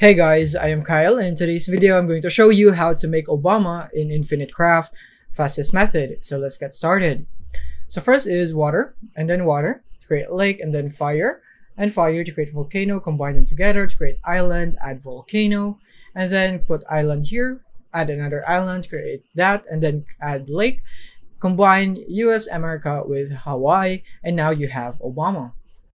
Hey guys, I am Kyle and in today's video I'm going to show you how to make Obama in Infinite Craft fastest method. So let's get started. So first is water and then water to create lake and then fire and fire to create volcano, combine them together to create island, add volcano and then put island here, add another island, create that and then add lake, combine US America with Hawaii and now you have Obama.